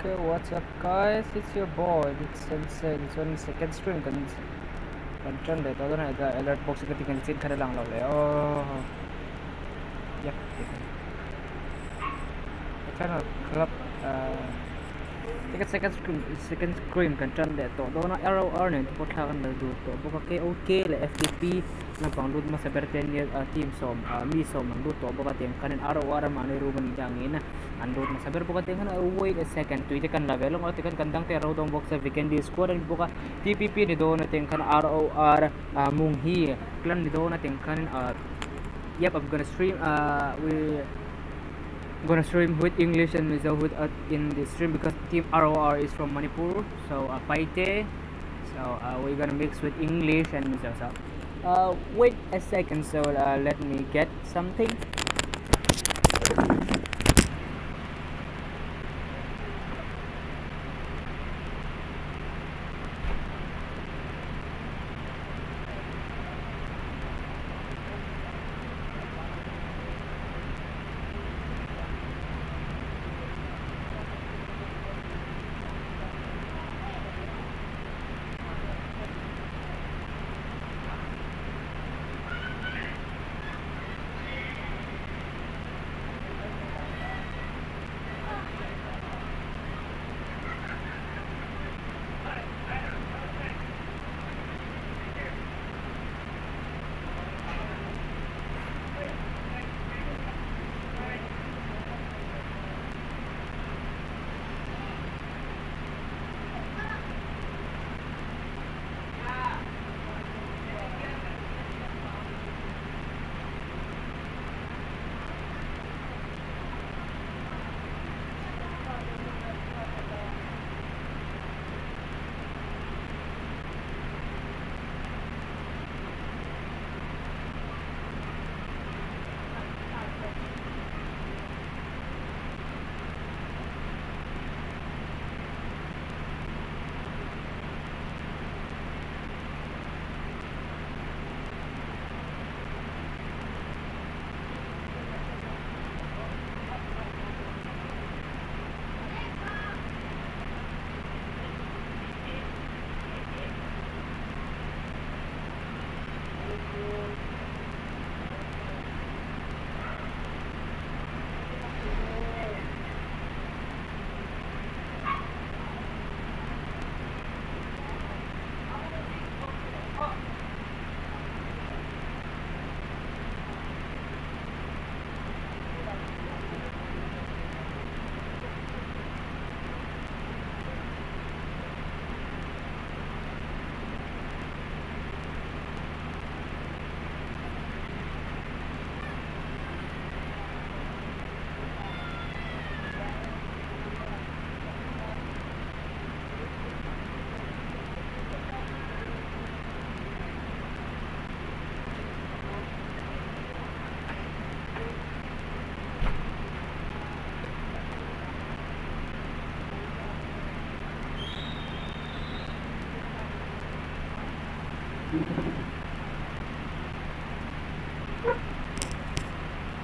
Okay, what's up guys? It's your boy, it's Sensei. It's only second trend deh. Tahu kan ada alert box kita tinggal sit kada lang law le. Oh. Yep. Ito na club uh Tikat second screen second screen trend deh to. Do na arrow R ne po tha kan du to. Buka KOK le FTP na pang lut mas berten team som mi som ang du to buka tem kanin arrow R manu ruban jangin na andot na saber buka tengan wait a second tu kan level ng atikan kandang te raw dong box sa weekend squad ang buka TPP ni do na tengan ROR uh, munghi klan ni do na tengan uh, yep I'm gonna stream uh, we I'm gonna stream with English and Mizo with uh, in the stream because team ROR is from Manipur so uh, Paite so uh, we're gonna mix with English and Mizo so uh, wait a second so uh, let me get something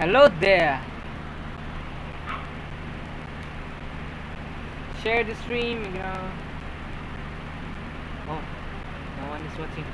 Hello there. Share the stream, you know. Oh, no one is watching.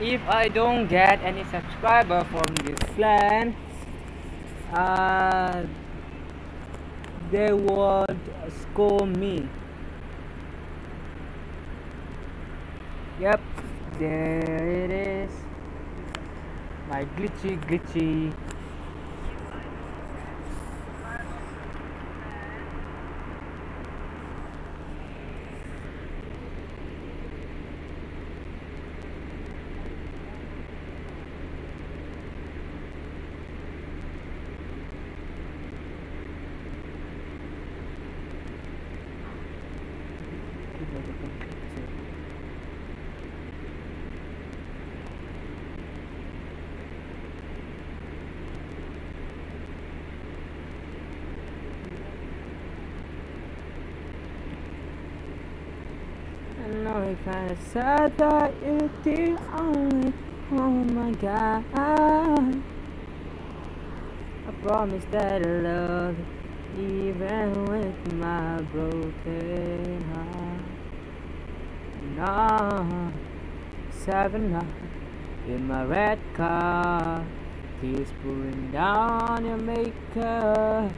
If I don't get any subscriber from this clan uh, they would score me. Yep there it is. My glitchy glitchy kinda sad that you're the only Oh my god I promise that I love you Even with my broken heart. No Seven up in my red car Tears pouring down your makeup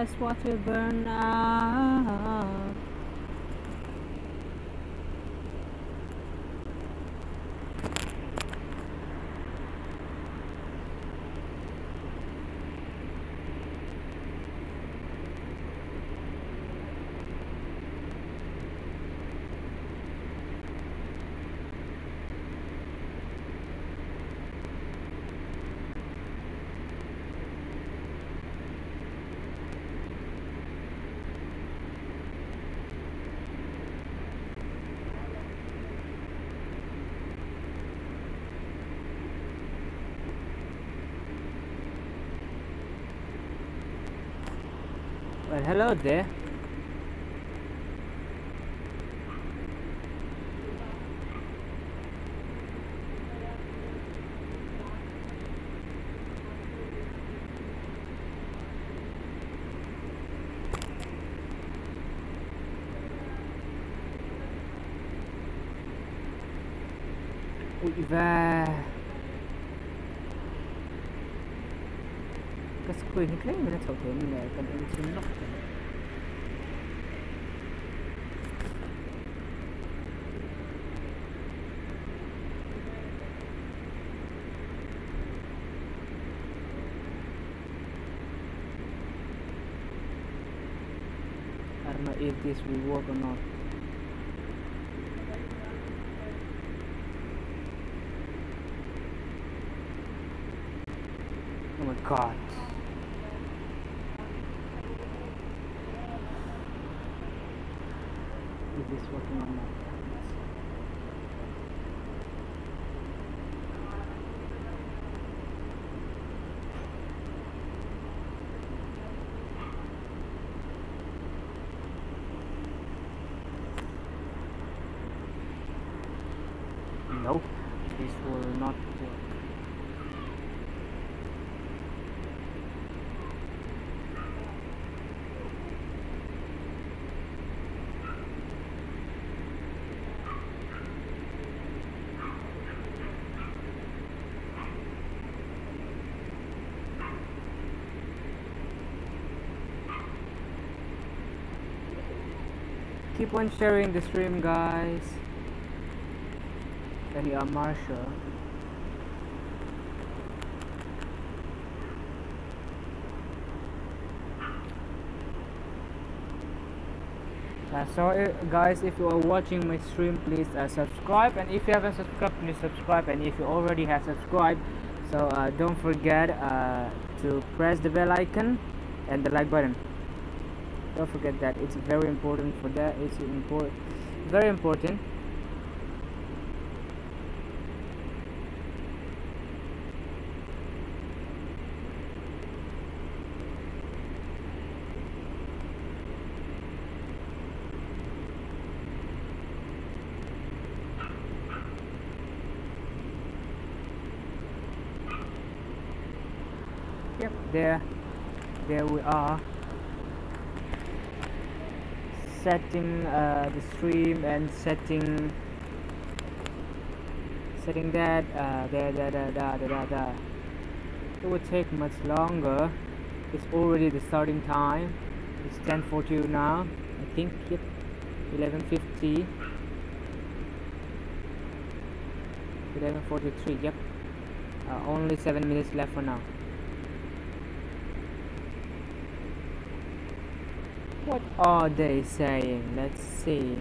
What we burn out. Hello there. Và I don't know if this will work or not. Oh my god. Is this working or not? Nope, this will not work. Keep on sharing the stream, guys. And you are Marsha. Uh, so uh, guys if you are watching my stream please uh, subscribe and if you haven't subscribed please subscribe and if you already have subscribed so uh, don't forget uh, to press the bell icon and the like button don't forget that it's very important for that it's important very important Yep, there, there we are. Setting uh, the stream and setting, setting that. Uh, da da da da da da. It would take much longer. It's already the starting time. It's 10:42 now. I think. Yep, 11:50. 11:43. Yep. Uh, only seven minutes left for now. What are they saying? Let's see.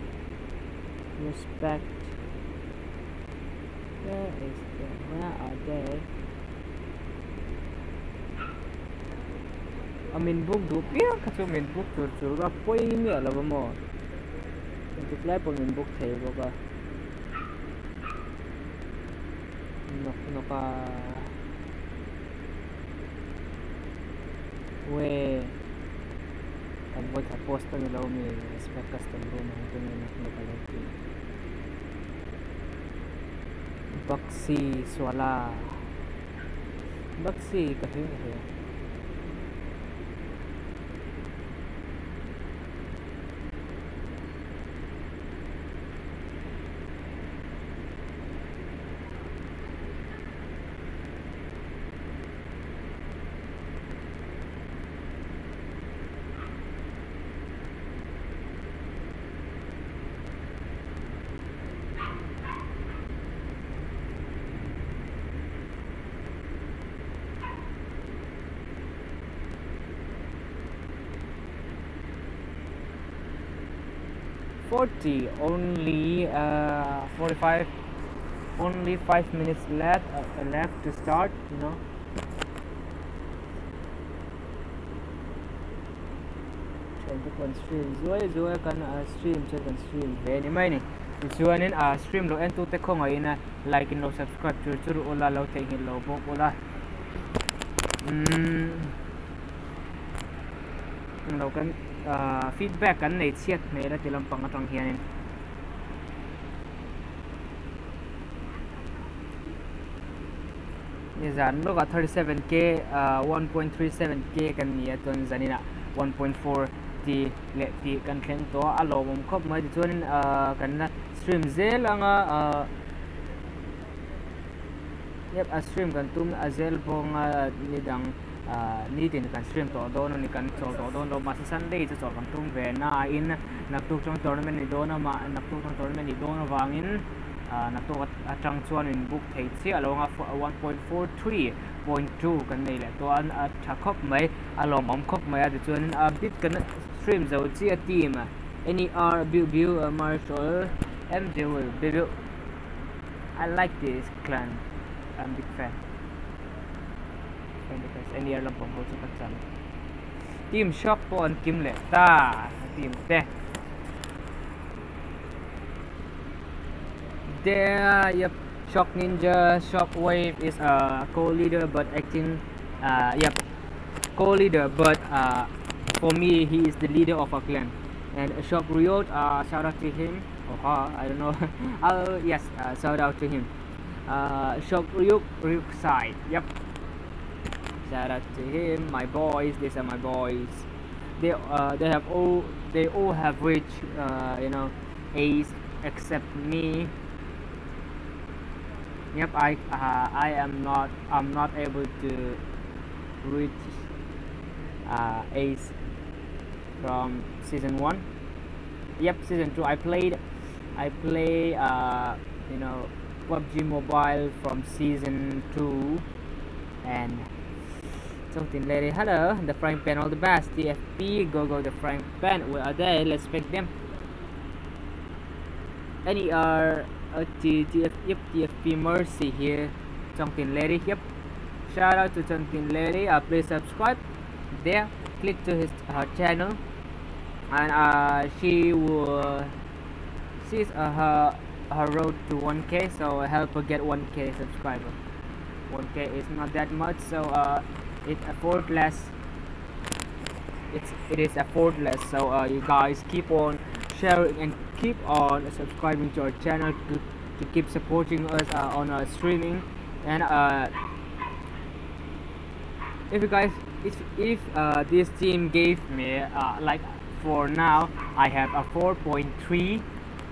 Respect. Where is the, where are they? I mean book do pia ka chu min book tur chu ra poi mi ala ba mo. Klai po min book ka. No no Обводь апостолы лауми спека стамбруна Антонина Нукалети. Baksi swala. Baksi kasi. 40 only uh, 45 only 5 minutes left uh, left to start you know. Stream. Uh, stream kan stream. Chuanin a stream lo like no subscribe lo lo um lo uh, feedback kan nei chiat me la tilam pang atang hianin ni zan lo ga 37k uh, 1.37k kan ni aton zanina. 1.4 ti le ti kan thleng to. Alo mom khop mới ti chuan uh, kan na stream zel anga uh, ah, yep a stream kan tum a ah, zel bong uh, ni dang À, ni tin kan stream to do no ni kan chol to do no ma sunday cha chol kan tum ve na in nak tu chong tournament ni do na ma nak tu chong tournament ni do na wangin nak tu atang chuan in book thei à, à, chi alonga 1.43.2 kan nei le to an a tha mai along om khop mai a chuan a bit kan stream zo chi a team any r view view marshall m Bill, I like this clan. I'm big fan. Any alam pong ho sa katsan team shock po ang kim le ta team te. There yep. Shock ninja shockwave is a co-leader but acting uh yep. Co-leader but uh for me he is the leader of our clan. And shock riot uh shout out to him. Her i don't know. Uh yes uh, shout out to him. Uh shock ryuk ryuk side. Yep shout out to him my boys these are my boys. They uh they have all they all have reached uh you know ace except me. Yep i uh, i am not i'm not able to reach uh ace from season one. Yep season two i played i play uh you know PUBG Mobile from season 2 and something lady hello the frying pan all the best. Tfp go go the frying pan. Where are they? Let's pick them. Any are uh, TF, yep tfp mercy here. Something lady yep. Shout out to something lady uh, please subscribe there. Click to his her channel. And uh, she will she's uh, her her road to 1k so help her get 1k subscriber. 1k is not that much. So uh it's effortless it's it is effortless so uh, you guys keep on sharing and keep on subscribing to our channel to, to keep supporting us uh, on our streaming. And uh, if you guys if, if uh, this team gave me uh, like for now I have a 4.3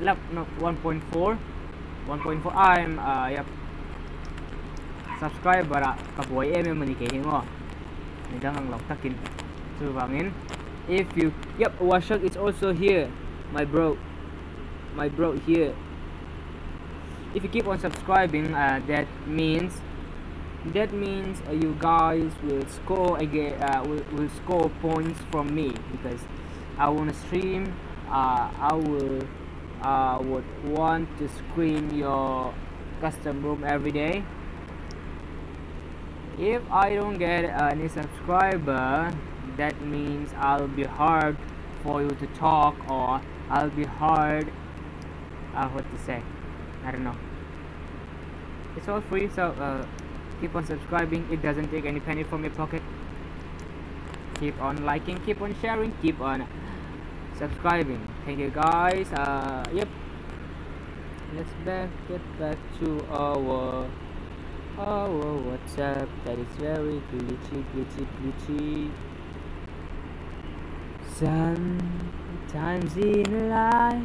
left no 1.4 1.4 I'm uh, yep subscriber uh, kabuhay em em ni kay hingo Nidang ang. So bangin. If you yep, Washak is also here. My bro. My bro here. If you keep on subscribing, uh, that means that means uh, you guys will score again uh, will, will score points from me because I want to stream uh, I will uh, would want to screen your custom room every day if I don't get any subscriber that means I'll be hard for you to talk or I'll be hard uh, what to say? I don't know. It's all free so uh, keep on subscribing. It doesn't take any penny from your pocket. Keep on liking keep on sharing keep on subscribing. Thank you guys. Uh yep. Let's back get back to our our up? that is very glitchy glitchy glitchy sometimes in life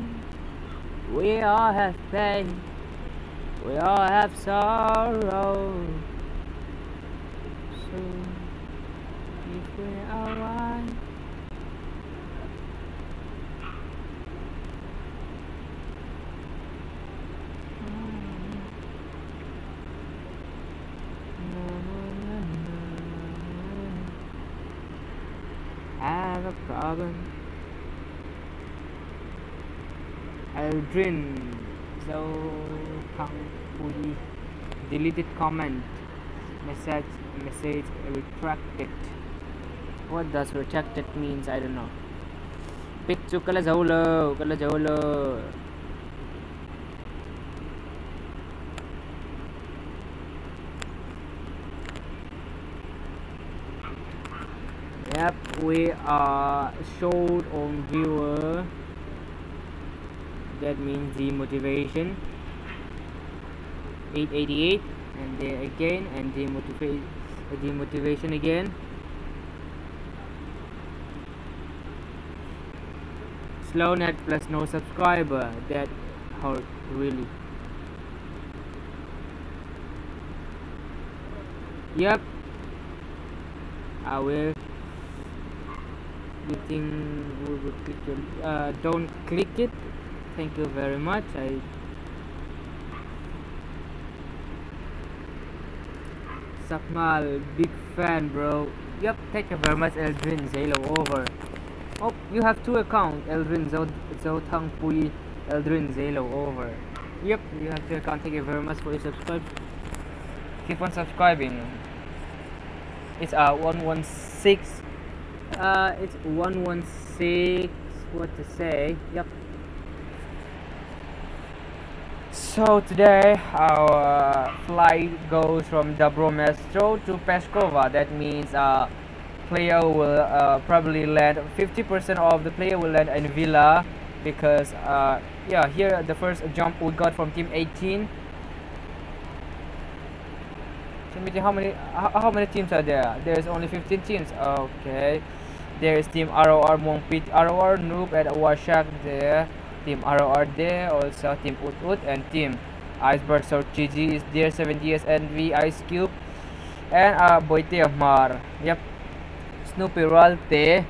we all have pain we all have sorrow so if we are one have I'll Aldrin. So we deleted comment. Message message retracted. What does retracted means? I don't know. Picture kala we are showed on viewer. That means the motivation. 888 and then again and the motivation the motivation again. Slow net plus no subscriber. That hurt really. Yep I will you think we will click it uh, don't click it. Thank you very much. I Sakmal big fan bro. Yep thank you very much Eldrin Zalo over. Oh you have two accounts Eldrin Zhou Tang Pui Eldrin Zalo over. Yep you have two accounts thank you very much for your subscribe. Keep on subscribing. It's uh 116 uh it's 116 what to say? Yep. So today our flight goes from Dobromestro to Peskova. That means uh player will uh, probably land 50% of the player will land in Villa because uh yeah here the first jump we got from team 18 how many how, how many teams are there? There's only 15 teams. Okay there is Team ROR Mongpit ROR Noob and Washak there. Team ROR there. Also Team Ut Ut and Team Iceberg So GG is there. 70s NV Ice Cube. And uh, Boite Mar. Yep. Snoopy Ralte.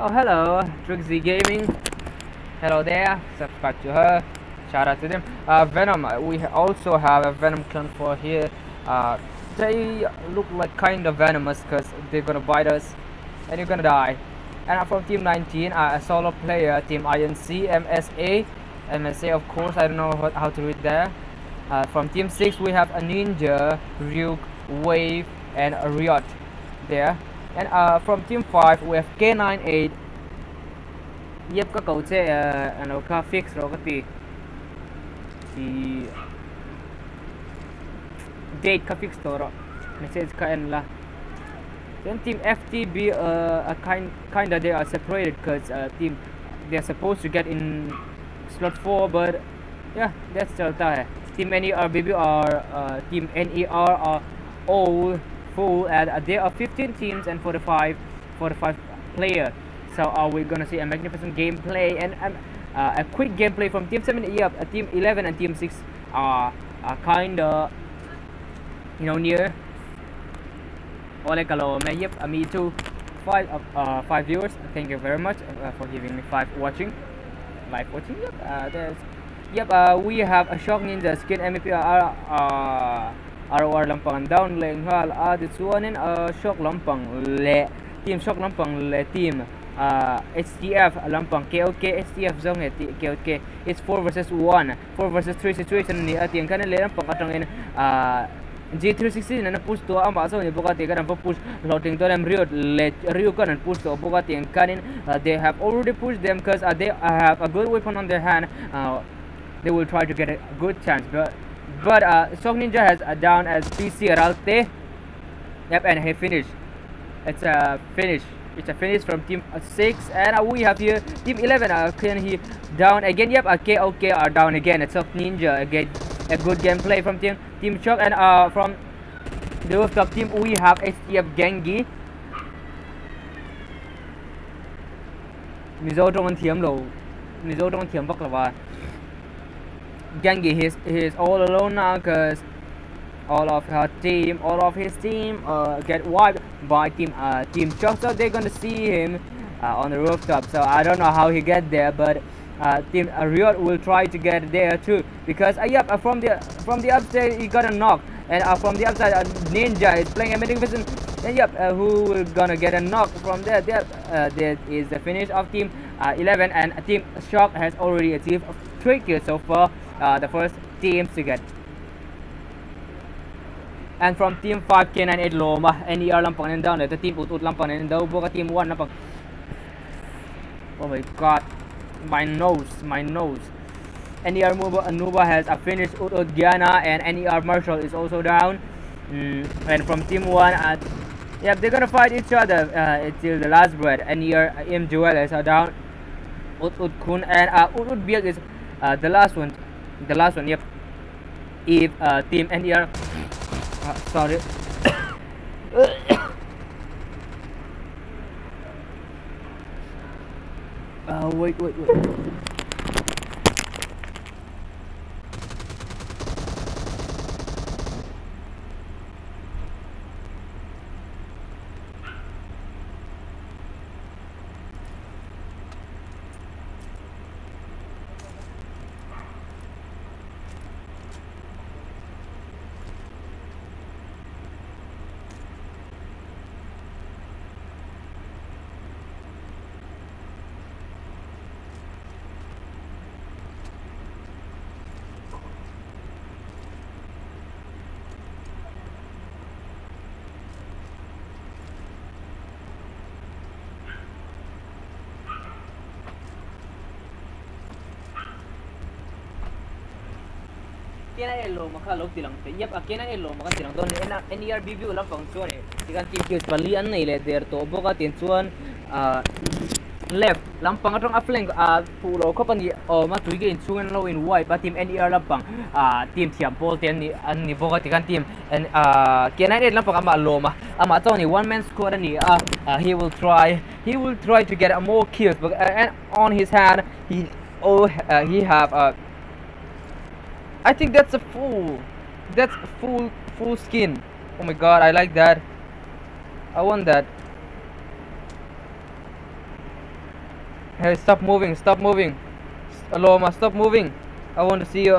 Oh, hello. Trixie Gaming. Hello there. Subscribe to her. Shout out to them. Uh, Venom. We also have a Venom clone for here. Uh, they look like kind of venomous because they're gonna bite us and you're gonna die. And I'm from team 19 uh, a solo player team inc msa msa of course i don't know what, how to read there. Uh, from team 6 we have a ninja ryuk wave and a riot there. And uh, from team 5 we have k98 yep các cậu sẽ uh, fix rồi cái gì thì date fix rồi message ka en la then team FTB uh, kind kinda they are separated because uh, team they're supposed to get in slot 4 but yeah that's चलता है team NER BB are uh, team NER are all full and uh, there are 15 teams and 45 45 players so are we gonna see a magnificent gameplay and um, uh, a quick gameplay from team 7 yep uh, team 11 and team 6 are, are kinda you know near Ole Kalo Mayep, uh, too. Five uh, uh, five viewers. Thank you very much uh, for giving me five watching. Live watching. Yep. Uh, there's. Yep. Uh, we have a shock ninja skin MVP. Uh, uh, ROR lampang down lane adit suanin uh, shock lampang le team shock lampang le team uh, HTF lampang KOK HTF zong he KOK it's 4 versus 1 4 versus 3 situation ni atiang kan le lampang atang in uh, G360 na push to ang baso ni buka tiga na push loading to them Rio. Let Rio kan push to buka tiang kanin. Uh, they have already pushed them because uh, they have a good weapon on their hand. Uh, they will try to get a good chance but but uh, Shock Ninja has uh, down as PC Ralte. Yep and he finished. It's a finish. It's a finish from team 6 and uh, we have here team 11 uh, can he down again? Yep okay okay are down again. It's Shock Ninja again a good gameplay from team team Shock and uh from the rooftop team we have STF Gengi. Mizo trong thiểm và Gengi he's, he's all alone now because all of her team all of his team uh, get wiped by team uh, team Shock. So they're gonna see him uh, on the rooftop. So I don't know how he get there but uh, team uh, Riot will try to get there too. Because uh, yep uh, from the from the upside he got a knock. And uh, from the upside uh, Ninja is playing a vision and yep uh, who gonna get a knock from there? There uh, that is the finish of team uh, 11 and team Shock has already achieved three kills so far uh, the first teams to get. And from team 5 K98 Loma NER lampang nan down the team ut ut lampang nan daw buka team 1 lampang. Oh my god my nose, my nose. NER Nuba, Nuba has a finished Ut Diana and NER Marshall is also down. Mm, and from team 1, uh, yeah, they're gonna fight each other uh, until the last breath. NER M Joel is uh, down. Ut Ut Kun and uh, Ut Ut Biak is uh, the last one. The last one, yep. If uh, team NER, uh, sorry. Uh, wait, wait, wait. Kena elo maka lok tilang te yap akena elo maka tilang don ena NER BB ulam pang chuan e tikan team kills pali an nei le der to boka tin a left. Lampang atong a flank a pulo ko pani o ma tui ge in chuan lo in wide pa team NER lampang. A team thiam pol ten ni an ni boka tikan team and a kena elo lampang ama lo ma ama to ni one man squad ani a he will try he will try to get a more kills. But uh, and on his hand he oh uh, he have a I think that's a full that's full full skin. Oh my god I like that. I want that. Hey stop moving stop moving. Aloma stop moving. I want to see you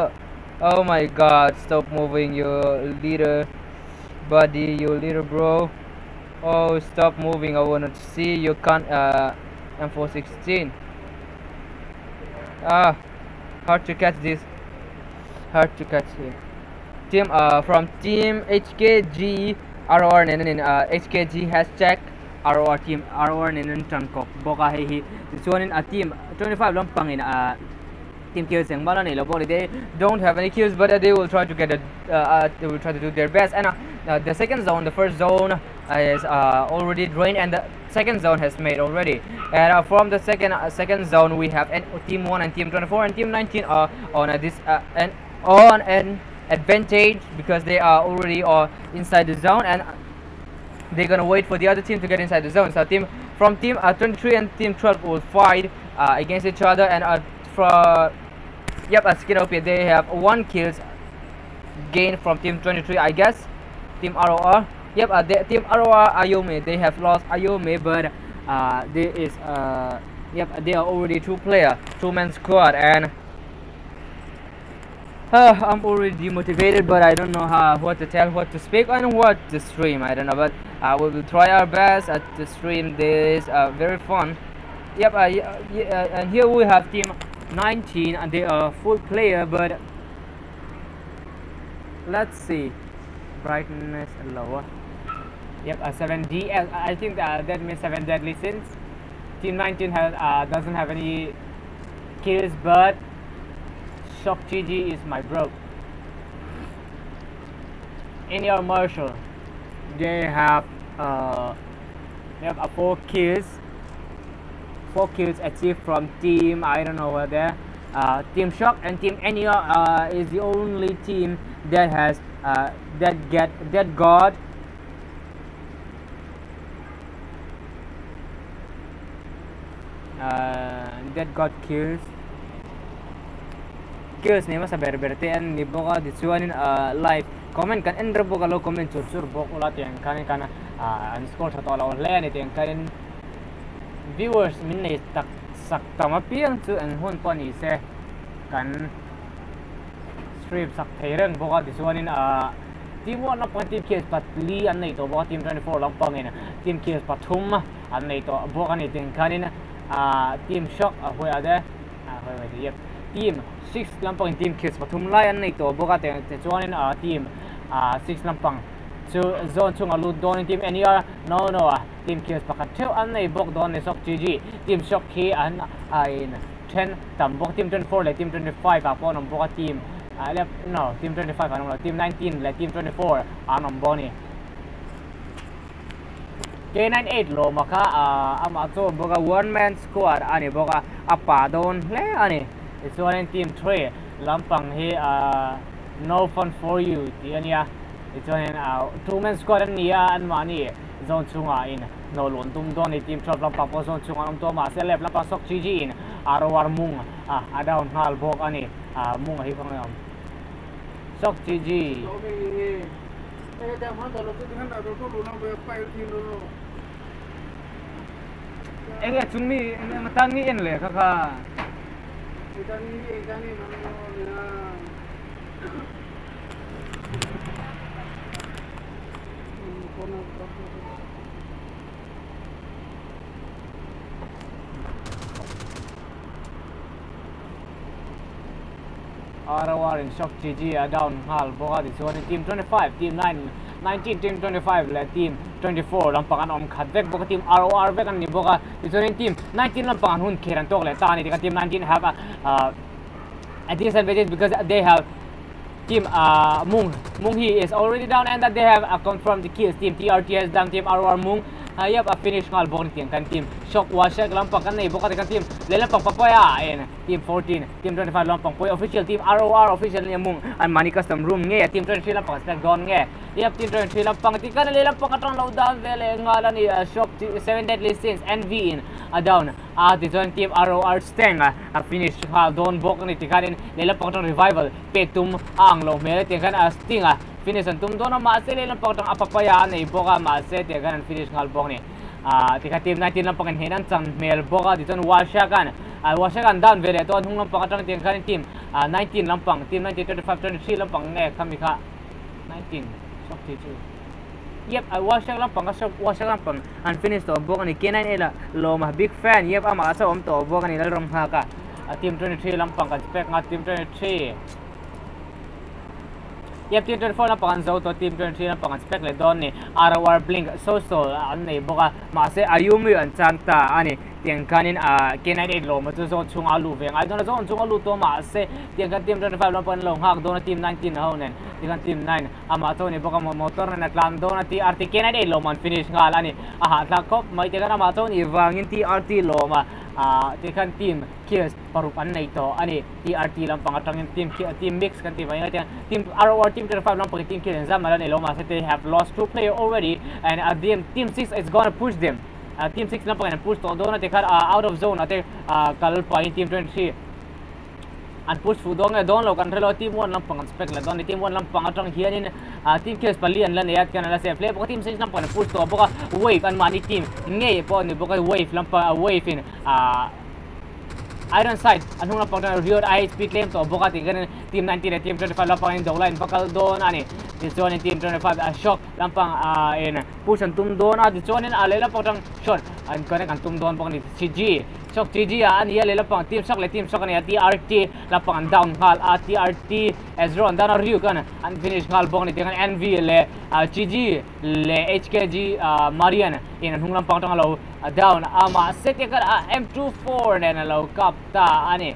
oh my god stop moving you little buddy you little bro. Oh stop moving. I want to see you can't uh M416 ah hard to catch this hard to catch here. Team uh from team HKG ROR nenen uh HKG hashtag ROR team ROR nenen tangkok boka he he. Chuanin a team 25 lampang in uh team kills yang bala nila they don't have any kills but uh, they will try to get a uh, uh, they will try to do their best. And uh, uh, the second zone the first zone is already drained and the second zone has made already. And from the second second zone we have team 1 and team 24 and team 19 are on this and on an advantage because they are already uh, inside the zone and they're gonna wait for the other team to get inside the zone. So team from team uh, 23 and team 12 will fight uh, against each other and uh, from yep as Skinopia they have one kills gained from team 23 I guess. Team ROR yep uh, they, team ROR Ayome they have lost Ayome but uh, there is uh, yep they are already two player two man squad and uh, I'm already demotivated, but I don't know how, what to tell, what to speak, and what to stream. I don't know, but uh, we will try our best at the stream. This uh, very fun. Yep, uh, uh, and here we have team 19 and they are full player but let's see brightness lower yep uh, 7d uh, i think uh, that means 7 deadly sins team 19 has uh, doesn't have any kills but shock gg is my bro. In your marshal they have uh they have uh, four kills. Four kills achieved from team I don't know whether uh, team shock and team Enya uh, is the only team that has uh, that get that got uh, that got kills girls ni masa berbertian ni boka disuanin uh, live. Komen kan ender boka lo komen sur sur boka ulat yang kan kan unscore uh, satu ala online itu yang kan viewers minne tak sak tama piang tu and hun pon ise kan. Stream sak thairang boka disuanin uh, team one lah up team kids but li an nei to boka team 24 lang pang ina team kids but hum an nei to boka ni ding kanin a uh, team shock a hoya de a ah, hoya de yep. Team 6 lampang team kills pathum lai an nei to boka te te chuanin a team à, a 6 lampang. Chu zone chung alu don team any are no no a team kills pakhat theu an nei bok don ne sok GG team sok khi an a à, in 10 tam bok team 24 le team 25 a pon om bok team. A le no team 25 an team 19 le team 24 anong boni K98 lo maka uh, ama to boga one man squad. Ani boga apa don le ani chuan team tre lampang he a uh, no fun for you ti ania chuan a two man squad ni a an ma ni zon chunga in. No lon tum don ni team chop lampang po zone chunga am to ma se lep lampang sok chi ji in. Aro war mung uh, a a down hal bok ani. A mung hi khong am sok chi ji แต่แต่พอตลอดทุกท่านเราต้องรู้นะไปทีนู้น Ega chungmi matang ni en le, kaka. ROR in Shock GG are down hal boka di suan team? 25 team 9 19 team 25 le team 24 lampangan om khat vek boka team ROR vek an ni boka di suan team 19 lampangan hun khiran tok le ta team 19 have a uh, a disadvantage because they have team uh, Mung. Mung he is already down and that they have uh, confirmed the kills. Team TRT has down team RR Mung. يبقى فينيش مع البورنتين كان تيم شوك واشاك لامبا كان ني بوكا كان تيم لامبا ya en تيم 14 تيم 25 لامبا بوي اوفيشال تيم ار او ار اوفيشال ني مون ان ماني كاستم روم ني تيم 23 لامبا ستاك gone nge يب تيم 23 لامبا تي كان لامبا كان low down vele ngala ni shop 7 deadly sins and v in a down a the joint team ror art stang a finish ha don bok ni tikarin lela pakton revival petum ang lo mere tikan a sting a finish an tum dono ma se le lang pagtang apapaya nei boka ma se te kan finish ngal bong ni a ti ka team 19 lang pangan henan chang mel boka di ton washa kan a washa kan down vele to hung lang pagtang ti kan team a 19 lang pang team 19 25 23 lang pang ne kami ka 19 sok ti chu Yep, I watch lang pang kasi watch lang pang unfinished to boka ni K9 ela loma big fan yep ama asa om to boka ni lalrom haka team 23 lang pang kan spec nga team 23 Yep, team 24 na pangan Zoto, team 23 na pangan Spec le don ni ROR Blink Social an ni boka mase ayumi an chanta ani tiang kanin a K98 lo ma chu zo chung alu veng ai don zo chung alu to ma se tiang kan team 25 lo pan lo hak don team 19 ho nen tiang team 9 ama to ni boka motor na tlam don ti RT K98 lo man finish ngal ani aha ta kop mai tiang ama to ni wangin ti RT lo ma Ah, te khan team kills paru pan nei to. Ani TRT lam pangatang team team mix kan te vai te team ROR kan. team 35 lam pangatang kills zam malan elo ma they have lost two player already and at the team 6 is going to push them. Ah, team 6 lam pangatang push to. Dua nanti te out of zone. At kal point team 23 an push fu dong don lo kan relo team 1 lang pang spec la don team 1 lang pang atang hianin uh, team kills palian lan yat kan la se play team 6 lang pang push to boka wave an mani team? Nge po ni boka wave lang pa wave in uh, Iron Side an hung pang Rio IHP claim to boka ti ganin team 19 at team 25 lang pang in down line bakal don ani this one in team 25 a shock lang pang uh, in. Push an tum don at this one in ale lang pang shot an kone kan tum don pang ni CG sok tiji an ia lela pang team sok le team sok ania trt la pang down hal ati RT ezro an dan ryu kan an finish hal bong ni dengan nv le tiji le hkg marian in hung hunglam pang tong lo down ama set kar m24 nen lo kap ta ani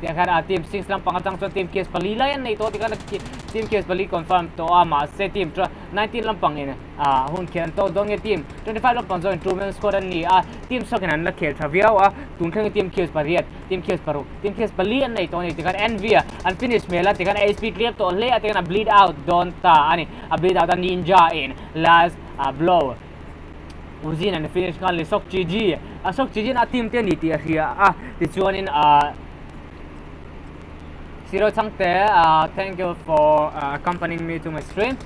dia kan uh, team 6 lang pangatang so team case palila yan na ito tika nag team case pali confirm to ama se team 19 lang pang ina ah hun kian to dong team 25 lang pang two men score ni ah team so kinan na khel thaviao ah tun khang team case pariat team case paru team case pali yan na ito ni tika nv an finish mela tika asp clear to le tika bleed out don ta ani a bleed out a ninja in last uh, blow Uzin and finish kan le sok GG. A sok GG na team te ni ti a hia a ti chuan in a Zero Changte, uh, thank you for uh, accompanying me to my stream.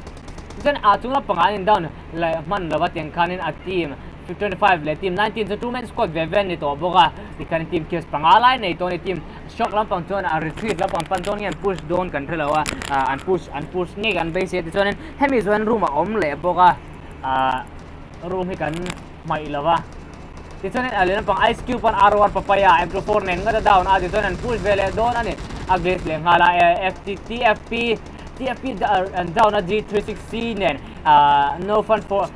Then uh, chung la panganin down la man la wat yang kanin at team 25 le team 19 so two men squad ve ven nito boga di kanin team kios pangalay na ito ni team shock lang pang tuan a retreat lang pang panton yan push down kan trelawa an push an push ni kan base ito tuan hemi zuan room om le boga uh, room hi kan mai lawa dito nin alin pang ice cube pan r1 papaya m24 nen ngada down a dito nin push vele doon ani agres le ngala FT TFP TFP down a G316 nen no fun for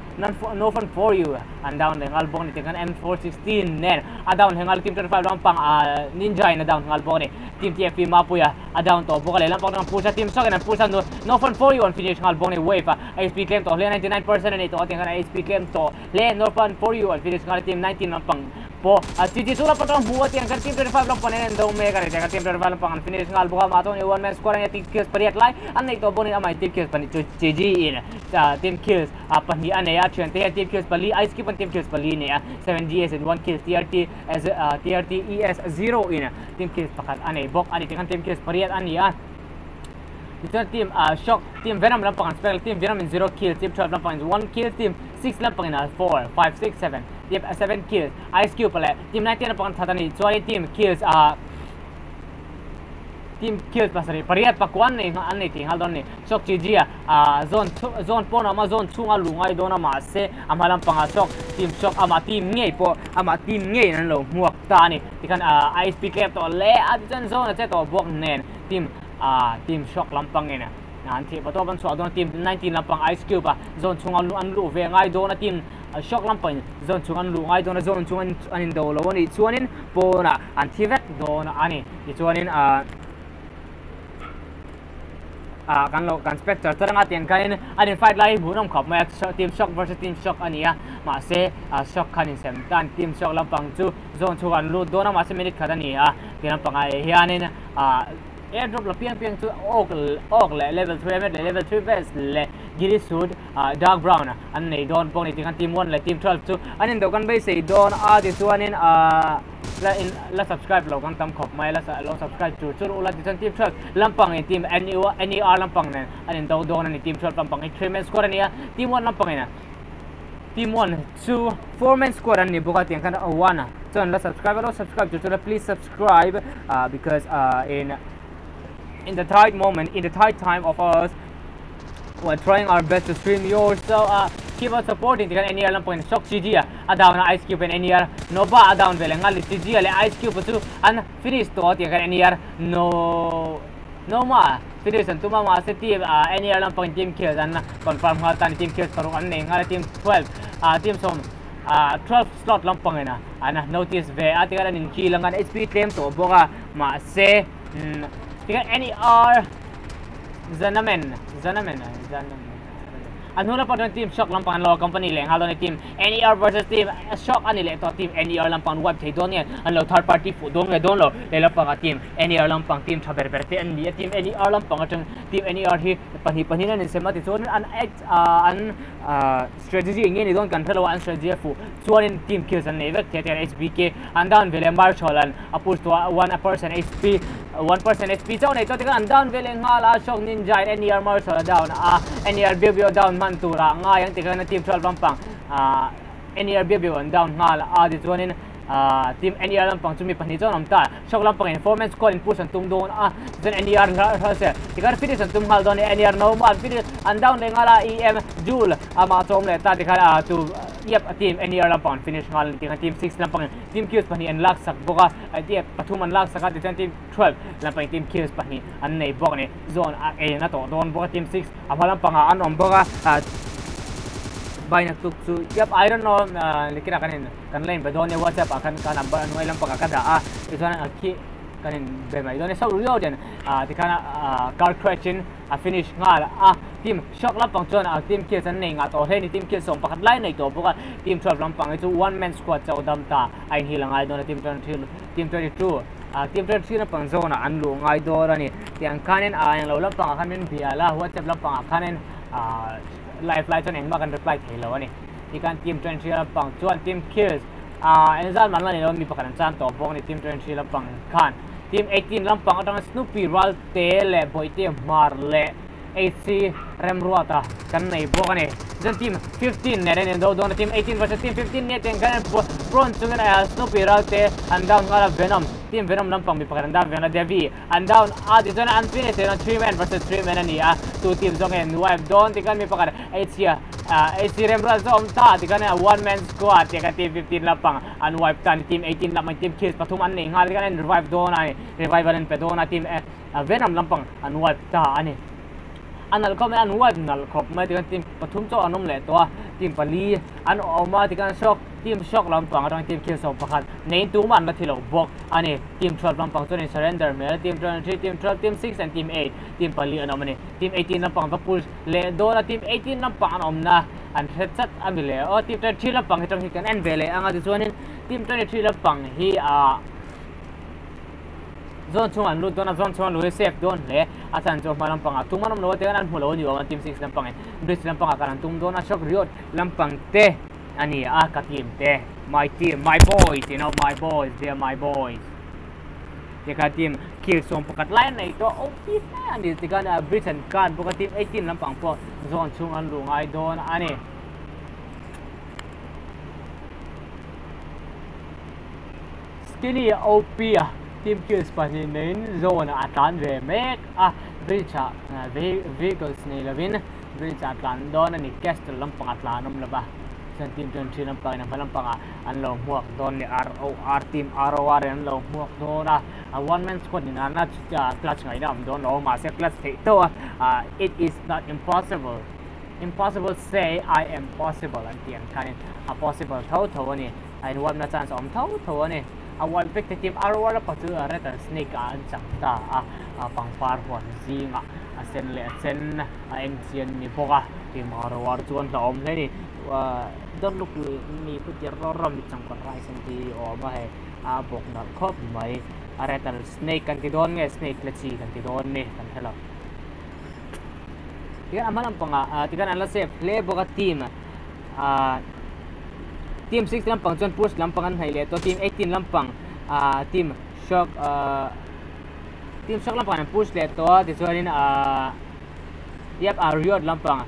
no fun for you. And down le ngal bong ni tengan M416 nen a down hengal team 25 lang pang ninja na down ngal bong ni team TFP mapuya a down to bokale lang pang pusa team so kan pusa no no fun for you on finish ngal bong ni wave HP claim to le 99% ni to tengan HP claim to le no fun for you on finish ngal team 19 lang pang po at si Jisula pa tong buhat yang kan team 25 lang panen daw me kan kan team 25 lang pang finish ngal buka mato ni one man score ni team kills pariat lai an nei to bonin amai team kills pani GG in team kills apa ni ane ya chen te team kills pali ice ki keep team kills pali ne 7 gs and 1 kills TRT as TRT ES 0 in team kills pakat ane bok ani kan team kills pariat ani ya Ito team uh, shock team Venom lang pang special team Venom in 0 kills team 12 lang pang 1 kill team 6 lang pang 4 5 6 7 they have 7 kills. Ice Cube pala. Team 19 upon Tatani. Sorry team kills uh team kills pasari. Pariat pakwan ni ng anni ting haldon ni. Sok chijia uh, zone two, zone po nama zone chunga lungai dona mase amalam panga shock team sok ama team ngei po ama team ngei nan lo muak ta ni. Tikan uh, ice pick up to le adjan zone che to bok nen team uh, team sok lampang ni na. งานที่ประตูบรรทุกโดนทีม19ลำปางไอซ์คิวปะโซนชงอันลูอันลูเวงไอโดนทีม team shock lampang zone chunga lu ngai dona zone chunga anin do lo ni chuanin pona an thi vet dona ani ti chuanin a à kan lo kan spectre taranga tian kain anin fight lai bunom khop ma team shock versus team shock ania ma se uh, shock khanin sem tan team shock lampang chu zone chu an lu dona ma se minute khadani a tian panga hianin a airdrop la piang piang chu ok ok le level 3 met level 3 vest le giri sud dark brown an nei don pong ni tingan team 1 le team 12 chu anin do kan bai sei don a ti chuanin a la in la subscribe lo kan tam khop mai la lo subscribe chu chu ula ti chan team 12 lampang in team NER NER lampang nen anin do do ni team 12 lampang i 3 men score ni team 1 lampang ina team 1 2 4 men score ni buka tiang kan awana so la subscribe lo subscribe chu please subscribe uh, because uh, in in the tight moment, in the tight time of us, we're trying our best to stream yours. So uh, keep on supporting. Tikan NER lang po in shock CG ah. Adaw na Ice Cube and NER. No ba adaw vele ngali CG ale Ice Cube su an finish to tikan NER no no ma finish an tuma ma se team uh, NER lang po in team kills an confirm nga tan team kills paru an ngali team 12 uh, team som uh, 12 slot lang po ngena ana notice ve ati kada nin kilangan HP claim to boga ma se mm, ठीक है एनी आर जनमेन जनमेन अनुर पर team शॉक लंपान लो कंपनी ले हालो ने टीम एनी आर वर्सेस टीम शॉक अन ले तो टीम एनी लंपान वाइप थे दोने अन लो थर्ड पार्टी फो दो में दोनो ले लो पगा टीम एनी लंपान टीम छबेर बेरते अन ये टीम एनी लंपान टीम टीम एनी आर ही पनी ने से मत जोन अन एक्ट अन स्ट्रेटजी इंगे ने दोन कंट्रोल वन स्ट्रेटजी फो सोन टीम किल्स अन ने वेक थे एचबीके अन डाउन विलियम बार्शोलन अपुस्ट one person HP 1% HP cho này cho tiếng an down về nga, la shock nin, jai any armor so down, a any rbbo down man tu ra nga, yang tiếng na team 12 pampang a any rbbo down, nga, la, a di chuanin uh, team NER lampang chumi pani chon amta shok lampang informant call in push an tum don a then NER ra se tika finish an tum hal don NER no ma finish an down le nga la EM jul. Ama chom le ta tika tu. Yep team other lampang finish ngal ting team 6 lampang. Team kills pani an lak sak boka a dia pathum an lak saka ti team 12 lampang team kills pani an nei bok ni zone a na to. Don boka team 6 a phalam panga an om boka bay na tuk su. Yap iron no uh, likin akan in kanlain ba doon ni whatsapp akan ka number ano ilang pagkakada ah. Ito na aki kanin ba ba ni sa uriyo din ah di ka na car question a ah, finish nga ah. Team shock lang pang chon ah team kia sa nga to hey ni team kia song pakat lain na ito buka team 12 lang itu one man squad sa odam ta ay hilang ay doon na team 22 team 22 ah team 22 na pang zona ah, anlo nga ay doon ni. Tiyang kanin ah yung lawlang pang akan min biyala whatsapp lang pang lại lại cho nên mà cần reply thế rồi này. Thì can team train chia lập cho anh team kills à anh ra mà này nó mi phải cần chăn tổ bóng này, team train chia lập bằng khan. Team 18 lập bằng ở trong Snoopy, Ralph Taylor, boy team Marley AC Rem ruota, kannei buone. the team 15 neren and down team 18 versus team 15 net and kanan front to ay Snoopy route and down kala Venom. Team Venom lampang bipakaranda Venom Devi and down adi zona unfinished and three men versus three men and uh, two teams zong and wipe down tikan it's here. Uh, si Rembrandt sa umta di ka na one man squad di ka team 15 lapang and wipe tan team 18 lapang team kills patuman ni nga di ka revive doon ani revival and pedona team Venom lampang and wipe ta ani อันนั้นก็ไม่อันวัดนั่นครบไม่ถึงทีมปทุมโจอันนุ่มแหละตัวทีมปลีอันออกมาที่การช็อกทีมช็อกลำปังตรงทีมเคียวสองประคันในตัวมันมาที่เราบอกอันนี้ทีมชอตลำปังตัวนี้ surrender เมื่อทีมทรทีมทรทีม6 and ทีม8ทีมปลีอันนั้นนี่ทีม18ลำปังก็พุชเล่โดนทีม18ลำปังอันอมนะอันเซ็ตอันนี้เบลโอ้ทีมที่ลำปังที่ตรงที่กันเอ็นเบลยอันนั้นส่วนนี้ทีมที่ลำปังที่อ่า zone chung an lu dona zone chung lu safe don le asan jo malam panga tung manam lo te an mulo ni wa team 6 lampang bridge lampang kan tung dona shock riot. Lampang te ani a ka team te my team my boys you know my boys they are my boys. Te ka team kill som pakat line nei to oh pis ani te ka na bridge and kan buka team 18 lampang po zone chung an lu ngai don ani skinny OP ah timp spatele în zona Atlant-Vemer a Brița Vigelsnele vin Brița Atlant-Dona ni chestul lâmpang Atlanum lăba Sunt timp în cine împărin în lâmpang An lău muac doni ar tim aroare în lău muac dona A one man squad din anat clutch ngai nam don o ma se clutch te to it is not impossible impossible say I am possible and tian kanin a possible thâu thâu ni and one chance om thâu thâu ni awal victim arwala patu are tan snake an chakta a pangpar hon zinga a sen le sen a eng chien ni poka ti marwar chuan la om nei don luk ni putir ro rom ni chang kon rai sen ti o ma he a bok nar khop mai are tan snake kan ti don nge snake le chi kan ti don ne kan hela tigan amalam panga tigan ala se play boka team team 6 lampang push lampangan hai le to team 18 lampang. A team shock a team shock lampang an push le to ti chuanin a yep a riot lampang.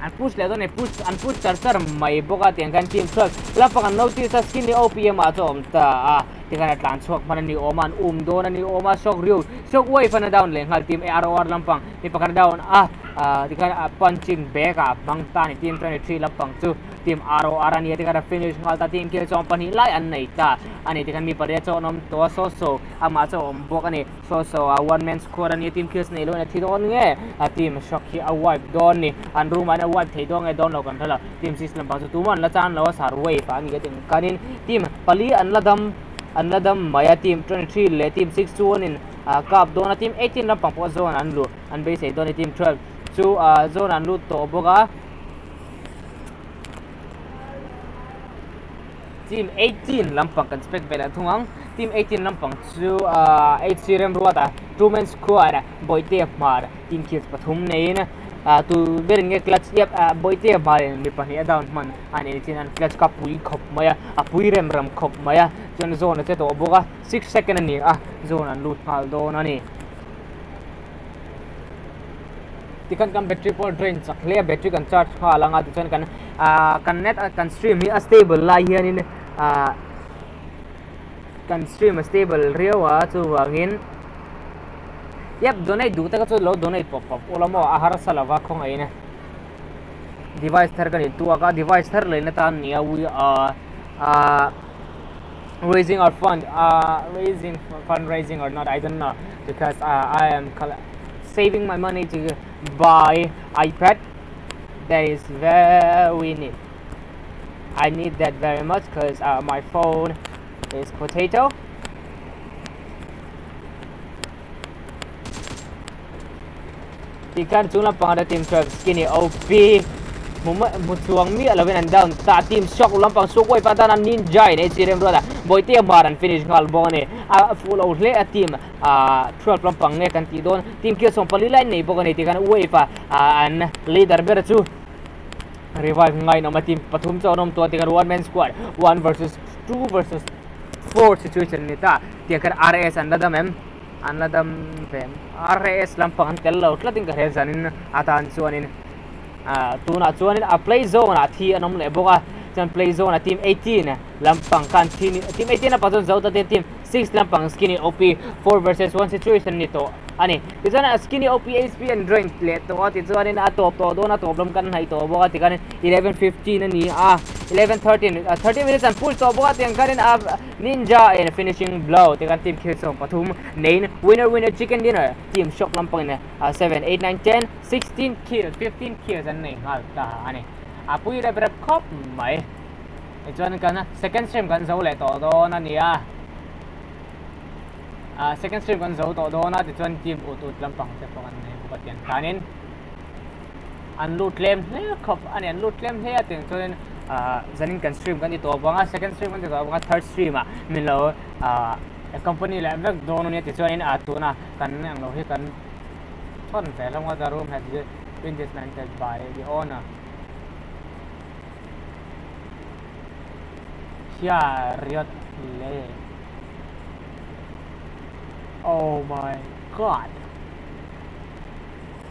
An push le to ne push an push char char mai boka tiang kan team shock. Lampang an notice skin ni opm a chom ta a ti kan atlan chok man ni oman um do na ni oma shock riu shock wave fan down le ngal team aror lampang ni pakar down a ti kan punching back a bang ta ni team 23 lampang chu team aro arani ati kada finish ngal ta team kill chong pani lai an nei ta ani ti kan mi pare cho nom to so so ama cho om bok ani so so a one man score ani team kills nei lo na thi don nge a team shock hi a wipe don ni an room an a wipe thei dong e don lo kan thala team six lam pa tu man la chan lo sar wei pa ni gating kanin team pali an la dam another Maya team 23, Le team 6 to 1 in uh, cup dona team 18 na pangpo zone anlu an base dona team 12 to uh, zone anlu to boga team 18 lampang kan spek bela thungang team 18 lampang chu uh, 8 serum ruata two man squad boite mar team kills pathum nein uh, tu berin nge clutch yep uh, boy te mar mi pani down man. Ani tin an clutch ka pui khop maya. A pui rem ram khop maya. Chon zone che to boga 6 second ani a zone an lut hal do nani tikan kan battery pol drain le battery kan charge kha langa tu chen kan. Kan net kan stream hi a stable la hian in kan stream stable rewa chu wangin yep donate du ta ka chu lo donate pop pop. Ola mo a har sala wa khong ai na device thar kan tu aka device thar le na tan ni we are uh, raising our fund uh, raising fundraising or not i don't know. Because uh, i am saving my money to buy ipad. That is very need i need that very much because uh, my phone is potato Ikan Chunglam Pangada Team Trap Skinny OP Mutuang Mi 11 and down Ta Team Shock Lampang Sokoi Patana Ninja in HCM Roda Boite Maran finish Hal Bone A full out le a team A 12 Lampang Ne Kan ti don Team ke Som pali Palila Ne kan Itikan pa An Leader ber chu Revive Ngai na ma Team Pathum cha nom to ti kan One Man Squad one versus two versus four situation ne ta ti kan RS and Dadam ಅನ್ನದಂ ಆರ್ರೆ ಸ್ಲಂಪ ಅಂತೆಲ್ಲ ಉಟ್ಲ ತಿಂಗ ಹೇಳ್ಸ ನಿನ್ನ ಆತ ಅನ್ಸುವ ನೀನು ತೂನ ಅಚುವ ನಿನ್ನ ಅಪ್ಲೈ ಜೋ ನಾ ಥಿ ಅನ್ನೋ ಎಬೋಗ chan play zone a team 18 eh. lampang kan team 18 na paton zauta team 6 lampang skinny op 4 versus 1 situation nito. Ani tichuan skinny op hp and drain plate. To ti chuan in a top to do na problem kan hai to boka ti kan 11 15 ani a 11 13 uh, 30 minutes and full to. Boka ti kan in a ah, ninja and finishing blow. Ti kan team kill song pathum nain winner winner chicken dinner. Team shock lampang na uh, 7 8 9 10 16 kills 15 kills and nei ngal ta ah, ani. 啊，不如咧俾你 cop 唔係，你最近啊 second stream 緊手嚟多多那你啊，啊 second stream 緊手多多那最近 team อุตุลำปังจะประมาณไหนปกติการนี้อันลูดเล่มเนี่ย cop อันนี้อันลูดเล่มเฮียถึงตัวนี้อ่าจะนิ่งกัน stream กันที่ตัวบังอ่ะ second stream กันที่ตัวบังอ่ะ third stream อ่ะมิเราอ่า company แล้วแบบโดนเนี่ยติดตัวนี้อ่ะตัวน่ะกันอย่างเราให้กันท่อนแต่เราก็จะรู้แฮช been dismantled by the owner here riot lake Oh my god.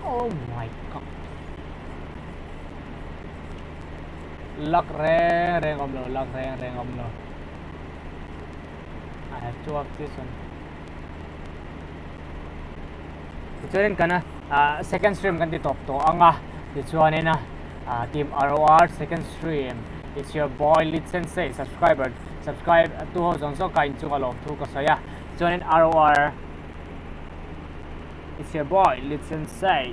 Oh my god. Lock re re không được, lock re re không được, I have to up this one. Ituin ka na, uh, second stream kan top to. Ang ah, ituan na, uh, Team ROR second stream. It's your boy Lit Sensei, subscriber. Subscribe to Hozon so kain chung along to ko saya. Join ROR It's your boy, Lit Sensei.